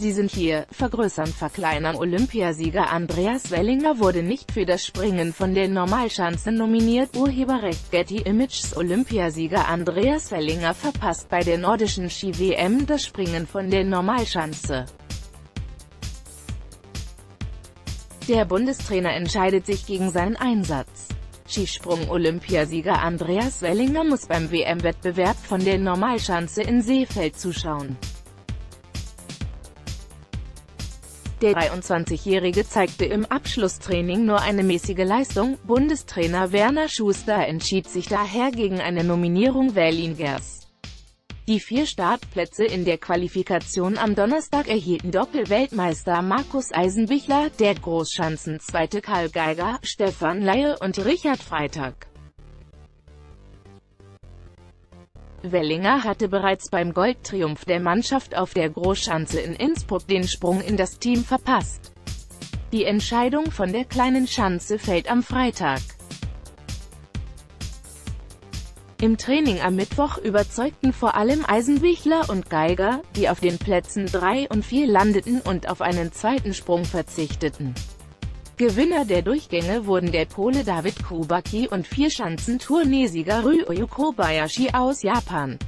Sie sind hier, vergrößern, verkleinern Olympiasieger Andreas Wellinger wurde nicht für das Springen von der Normalschanze nominiert, Urheberrecht Getty Images Olympiasieger Andreas Wellinger verpasst bei der nordischen Ski-WM das Springen von der Normalschanze. Der Bundestrainer entscheidet sich gegen seinen Einsatz. Skisprung-Olympiasieger Andreas Wellinger muss beim WM-Wettbewerb von der Normalschanze in Seefeld zuschauen. Der 23-Jährige zeigte im Abschlusstraining nur eine mäßige Leistung, Bundestrainer Werner Schuster entschied sich daher gegen eine Nominierung Wellingers. Die vier Startplätze in der Qualifikation am Donnerstag erhielten Doppelweltmeister Markus Eisenbichler, der Großschanzen-Zweite Karl Geiger, Stefan Laie und Richard Freitag. Wellinger hatte bereits beim Goldtriumph der Mannschaft auf der Großschanze in Innsbruck den Sprung in das Team verpasst. Die Entscheidung von der kleinen Schanze fällt am Freitag. Im Training am Mittwoch überzeugten vor allem Eisenbichler und Geiger, die auf den Plätzen 3 und 4 landeten und auf einen zweiten Sprung verzichteten. Gewinner der Durchgänge wurden der Pole David Kubacki und Vierschanzentourneesieger Ryo Kobayashi aus Japan.